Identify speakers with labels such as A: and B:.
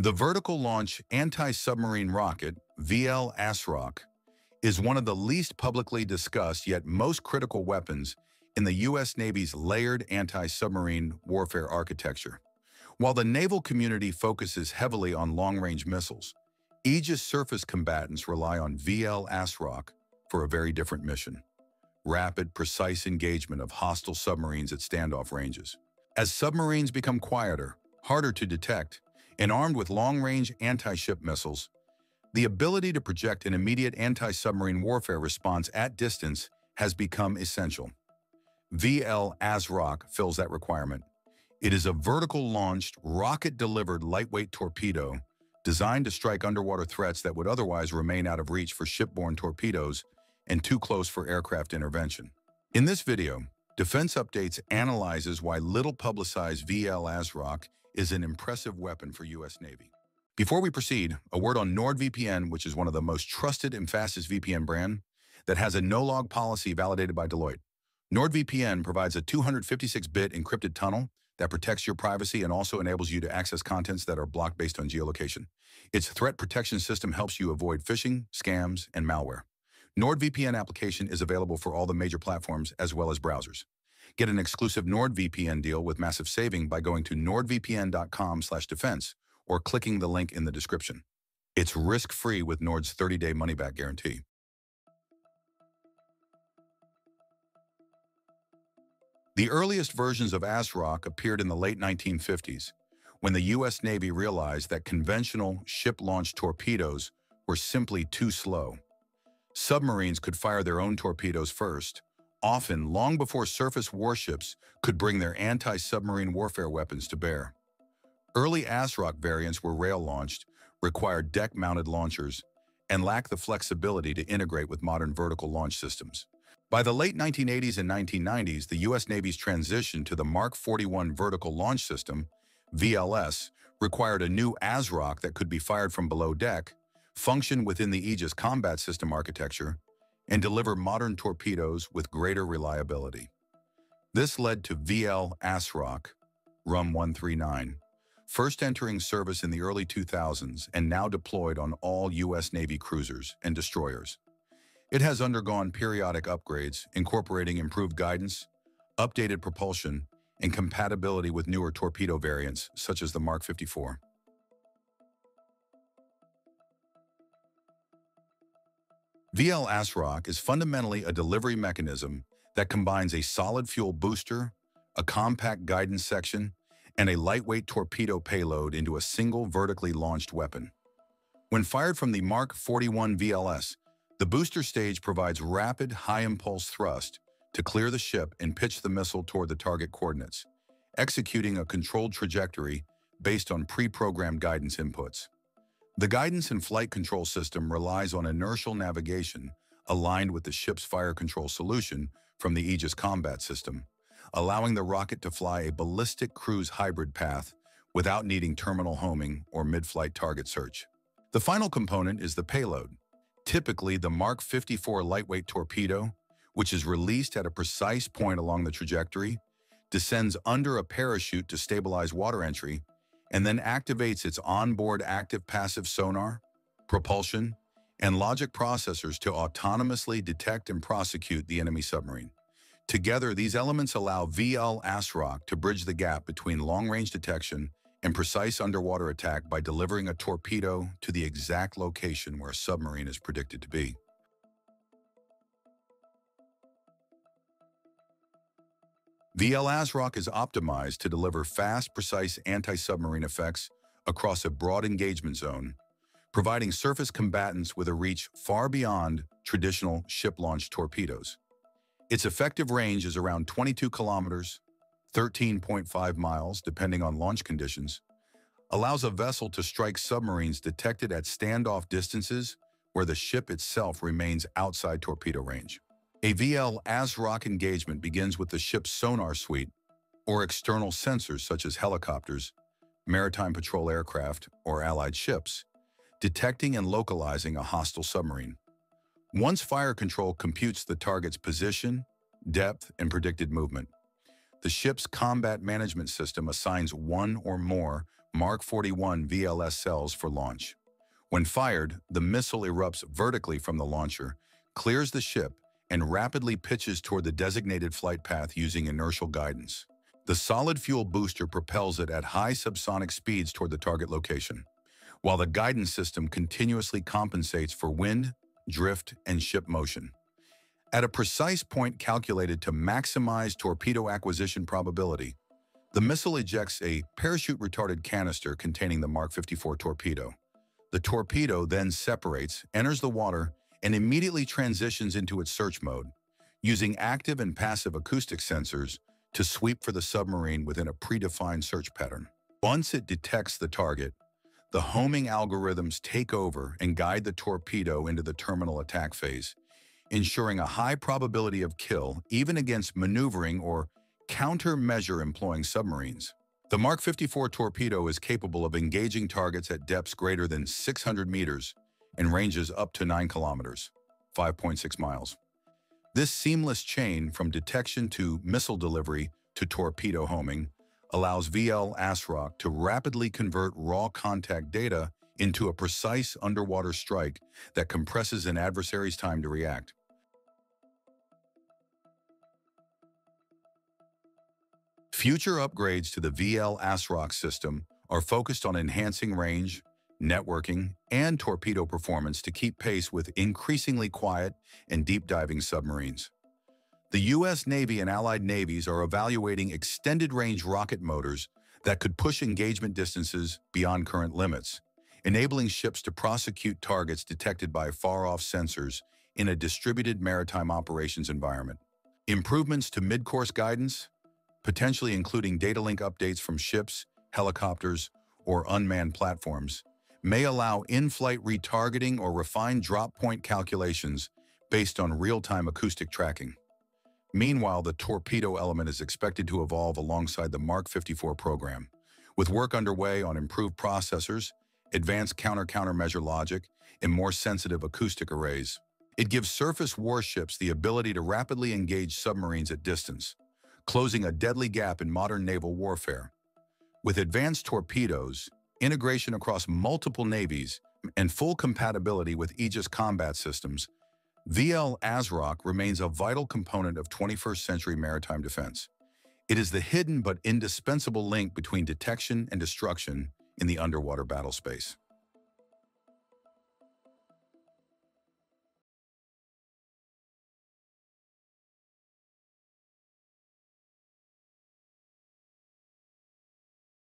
A: The Vertical Launch Anti-Submarine Rocket, VL ASROC, is one of the least publicly discussed yet most critical weapons in the U.S. Navy's layered anti-submarine warfare architecture. While the naval community focuses heavily on long-range missiles, Aegis surface combatants rely on VL ASROC for a very different mission. Rapid, precise engagement of hostile submarines at standoff ranges. As submarines become quieter, harder to detect, and armed with long-range anti-ship missiles, the ability to project an immediate anti-submarine warfare response at distance has become essential. VL ASROC fills that requirement. It is a vertical-launched, rocket-delivered lightweight torpedo designed to strike underwater threats that would otherwise remain out of reach for shipborne torpedoes and too close for aircraft intervention. In this video, Defense Updates analyzes why little-publicized VL ASROC is an impressive weapon for U.S. Navy. Before we proceed, a word on NordVPN, which is one of the most trusted and fastest VPN brand that has a no-log policy validated by Deloitte. NordVPN provides a 256-bit encrypted tunnel that protects your privacy and also enables you to access contents that are blocked based on geolocation. Its threat protection system helps you avoid phishing, scams, and malware. NordVPN application is available for all the major platforms as well as browsers. Get an exclusive NordVPN deal with massive saving by going to nordvpn.com/defense or clicking the link in the description. It's risk-free with Nord's 30-day money-back guarantee. The earliest versions of ASROC appeared in the late 1950s, when the U.S. Navy realized that conventional ship-launched torpedoes were simply too slow. Submarines could fire their own torpedoes first, often long before surface warships could bring their anti-submarine warfare weapons to bear. Early ASROC variants were rail-launched, required deck-mounted launchers, and lacked the flexibility to integrate with modern vertical launch systems. By the late 1980s and 1990s, the U.S. Navy's transition to the Mark 41 Vertical Launch System, VLS, required a new ASROC that could be fired from below deck, function within the Aegis combat system architecture, and deliver modern torpedoes with greater reliability. This led to VL ASROC, RUM 139, first entering service in the early 2000s and now deployed on all U.S. Navy cruisers and destroyers. It has undergone periodic upgrades, incorporating improved guidance, updated propulsion, and compatibility with newer torpedo variants, such as the Mark 54. VL ASROC is fundamentally a delivery mechanism that combines a solid fuel booster, a compact guidance section, and a lightweight torpedo payload into a single vertically launched weapon. When fired from the Mark 41 VLS, the booster stage provides rapid, high-impulse thrust to clear the ship and pitch the missile toward the target coordinates, executing a controlled trajectory based on pre-programmed guidance inputs. The guidance and flight control system relies on inertial navigation aligned with the ship's fire control solution from the Aegis combat system, allowing the rocket to fly a ballistic cruise hybrid path without needing terminal homing or mid-flight target search. The final component is the payload, Typically, the Mark 54 lightweight torpedo, which is released at a precise point along the trajectory, descends under a parachute to stabilize water entry, and then activates its onboard active-passive sonar, propulsion, and logic processors to autonomously detect and prosecute the enemy submarine. Together, these elements allow VL ASROC to bridge the gap between long-range detection and precise underwater attack by delivering a torpedo to the exact location where a submarine is predicted to be. VL ASROC is optimized to deliver fast, precise anti-submarine effects across a broad engagement zone, providing surface combatants with a reach far beyond traditional ship-launched torpedoes. Its effective range is around 22 kilometers, 13.5 miles depending on launch conditions, allows a vessel to strike submarines detected at standoff distances where the ship itself remains outside torpedo range. A VL ASROC engagement begins with the ship's sonar suite or external sensors such as helicopters, maritime patrol aircraft, or allied ships, detecting and localizing a hostile submarine. Once fire control computes the target's position, depth, and predicted movement, the ship's combat management system assigns one or more Mark 41 VLS cells for launch. When fired, the missile erupts vertically from the launcher, clears the ship, and rapidly pitches toward the designated flight path using inertial guidance. The solid fuel booster propels it at high subsonic speeds toward the target location, while the guidance system continuously compensates for wind, drift, and ship motion. At a precise point calculated to maximize torpedo acquisition probability, the missile ejects a parachute-retarded canister containing the Mark 54 torpedo. The torpedo then separates, enters the water, and immediately transitions into its search mode, using active and passive acoustic sensors to sweep for the submarine within a predefined search pattern. Once it detects the target, the homing algorithms take over and guide the torpedo into the terminal attack phase, ensuring a high probability of kill even against maneuvering or countermeasure employing submarines. The Mark 54 torpedo is capable of engaging targets at depths greater than 600 meters and ranges up to 9 kilometers, 5.6 miles. This seamless chain from detection to missile delivery to torpedo homing allows VL ASROC to rapidly convert raw contact data into a precise underwater strike that compresses an adversary's time to react. Future upgrades to the VL ASROC system are focused on enhancing range, networking, and torpedo performance to keep pace with increasingly quiet and deep-diving submarines. The U.S. Navy and allied navies are evaluating extended-range rocket motors that could push engagement distances beyond current limits, enabling ships to prosecute targets detected by far-off sensors in a distributed maritime operations environment. Improvements to mid-course guidance, potentially including data link updates from ships, helicopters, or unmanned platforms, may allow in-flight retargeting or refined drop point calculations based on real-time acoustic tracking. Meanwhile, the torpedo element is expected to evolve alongside the Mark 54 program, with work underway on improved processors, advanced counter-countermeasure logic, and more sensitive acoustic arrays. It gives surface warships the ability to rapidly engage submarines at distance, closing a deadly gap in modern naval warfare. With advanced torpedoes, integration across multiple navies, and full compatibility with Aegis combat systems, VL ASROC remains a vital component of 21st century maritime defense. It is the hidden but indispensable link between detection and destruction in the underwater battle space.